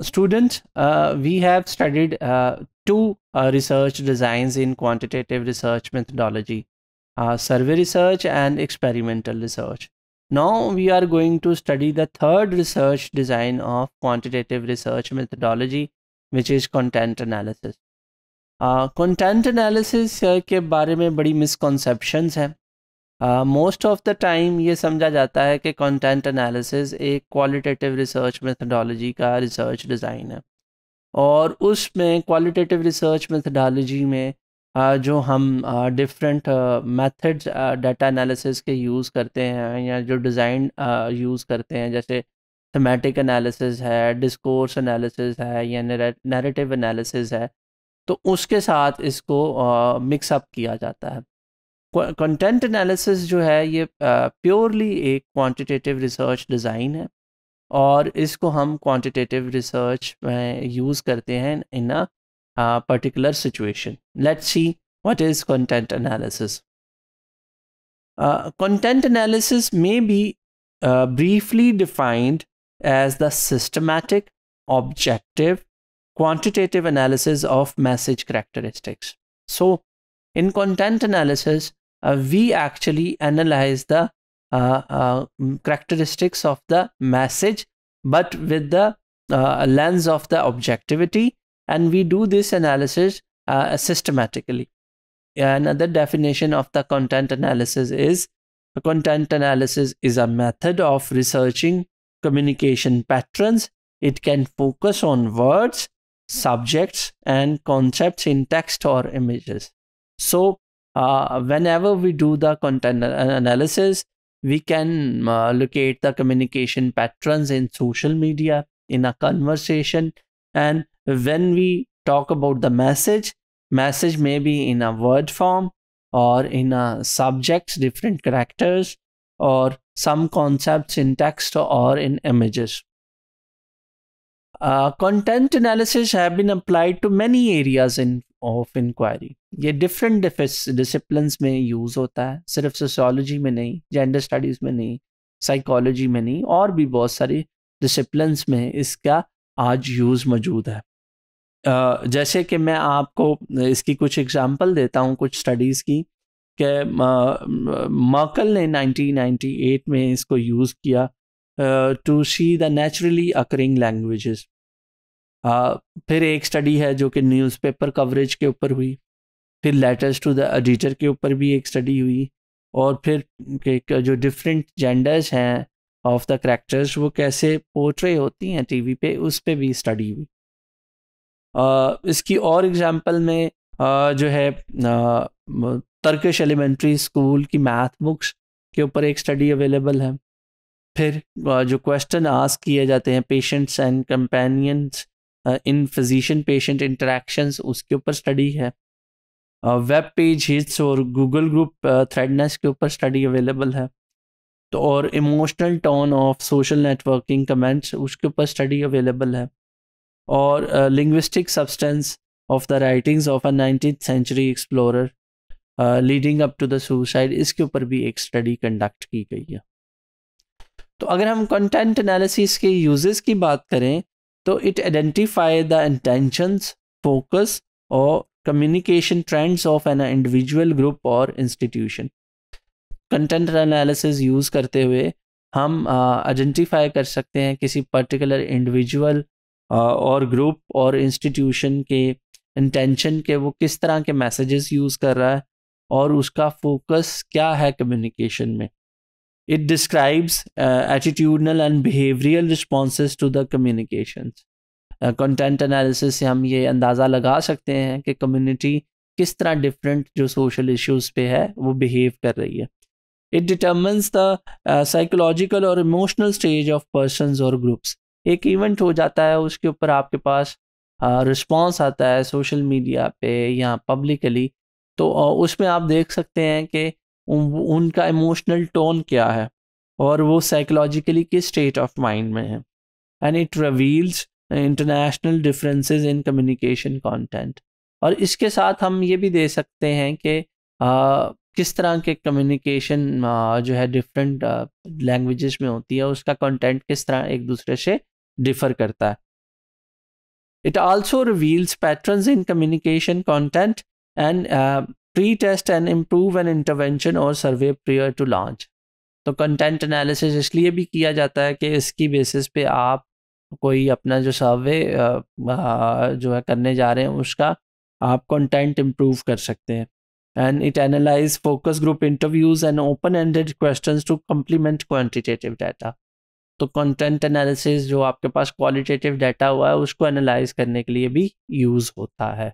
students, uh, we have studied uh, two uh, research designs in quantitative research methodology, uh, survey research and experimental research. Now we are going to study the third research design of quantitative research methodology, which is content analysis. Content uh, analysis के बारे में बड़ी misconceptions हैं most of the time ये समझा जाता है कि कंटेंट एनालिसिस एक क्वालिटेटिव रिसर्च मेथडोलॉजी का रिसर्च डिज़ाइन है। और उसमें क्वालिटेटिव रिसर्च मेथडोलॉजी में uh, जो हम डिफरेंट मेथड्स डाटा एनालिसिस के यूज़ करते हैं या जो डिज़ाइन यूज़ करते हैं जैसे थमेटिक एनालिसिस है डिस्कोर्स एनालिसिस है या नैरेटिव एनालिसिस है तो उसके साथ इसको मिक्सअप किया जाता है। कंटेंट एनालिसिस जो है ये प्योरली uh, एक क्वांटिटेटिव रिसर्च डिज़ाइन है और इसको हम क्वांटिटेटिव रिसर्च में यूज़ करते हैं in a particular situation let's see what is content analysis content analysis में भी briefly defined as the systematic objective quantitative analysis of message characteristics so in content analysis we actually analyze the uh, uh, characteristics of the message, but with the uh, lens of the objectivity, and we do this analysis uh, systematically. Another definition of the content analysis is content analysis is a method of researching communication patterns. It can focus on words, subjects, and concepts in text or images. So, uh, whenever we do the content analysis, we can uh, locate the communication patterns in social media, in a conversation. And when we talk about the message, message may be in a word form or in a subjects, different characters, or some concepts in text or in images. Uh, content analysis have been applied to many areas in, of inquiry. ये different discipline में use होता है। सिर्फ़ sociology में नहीं gender studies में नहीं psychology में नहीं और भी बहुत सारी डिसिप्लिन में इसका आज यूज़ मौजूद है। uh, जैसे कि मैं आपको इसकी कुछ एग्जांपल देता हूँ कुछ स्टडीज़ की कि मर्कल ने 1998 में इसको यूज़ किया to see the naturally occurring languages फिर एक स्टडी है जो कि न्यूज़पेपर कवरेज के ऊपर हुई। फिर लेटर्स टू द एडिटर के ऊपर भी एक स्टडी हुई और फिर जो डिफरेंट जेंडर्स हैं ऑफ़ द करेक्टर्स वो कैसे पोर्ट्रे होती हैं टीवी पे, उस पर भी स्टडी हुई। इसकी और एग्जांपल में जो है तर्कश एलिमेंट्री स्कूल की मैथ बुक्स के ऊपर एक स्टडी अवेलेबल है। फिर जो क्वेश्चन आस्क किए जाते हैं patients and companions in physician patient interactions उसके ऊपर स्टडी है। वेब पेज हिट्स और गूगल ग्रुप थ्रेडनेस के ऊपर स्टडी अवेलेबल है। तो और emotional tone of social networking comments, उसके ऊपर स्टडी अवेलेबल है। और linguistic substance of the writings of a nineteen century explorer leading up to the suicide, इसके ऊपर भी एक स्टडी कंडक्ट की गई है। तो अगर हम कंटेंट एनालिसिस के यूजेस की बात करें तो it identify the intentions, focus और communication trends of an individual group और इंस्टीट्यूशन कंटेंट एनालिसिस यूज़ करते हुए हम आइडेंटिफाई uh, कर सकते हैं किसी पर्टिकुलर इंडिविजुअल और ग्रुप और इंस्टीट्यूशन के इंटेंशन के वो किस तरह के मैसेजेस यूज़ कर रहा है और उसका फोकस क्या है कम्युनिकेशन में it describes attitudinal and and response to the communications. Content analysis से हम ये अंदाज़ा लगा सकते हैं कि कम्युनिटी किस तरह डिफरेंट जो सोशल इश्यूज़ पे है वो बिहेव कर रही है। इट डिटर्मन्स द साइकोलॉजिकल और इमोशनल स्टेज ऑफ़ पर्सन और ग्रुप्स एक इवेंट हो जाता है उसके ऊपर आपके पास रिस्पॉन्स uh, आता है सोशल मीडिया पे या पब्लिकली तो uh, उसमें आप देख सकते हैं कि उन, उनका इमोशनल टोन क्या है और वो साइकोलॉजिकली किस स्टेट ऑफ़ माइंड में है। And it reveals international differences in communication content और इसके साथ हम ये भी दे सकते हैं कि किस तरह के कम्युनिकेशन जो है डिफरेंट लैंग्वेजेस में होती है उसका कंटेंट किस तरह एक दूसरे से डिफ़र करता है It also reveals patterns in communication content and uh, pre-test and improve an intervention or survey prior to launch. तो कंटेंट एनालिसिस इसलिए भी किया जाता है कि इसकी बेसिस पे आप कोई अपना जो सर्वे जो है करने जा रहे हैं, उसका आप कंटेंट इम्प्रूव कर सकते हैं। And it analyze focus group interviews and open ended question to complement quantitative data तो कंटेंट एनालिसिस जो आपके पास क्वालिटेटिव डाटा हुआ है, उसको एनालाइज करने के लिए भी यूज़ होता है।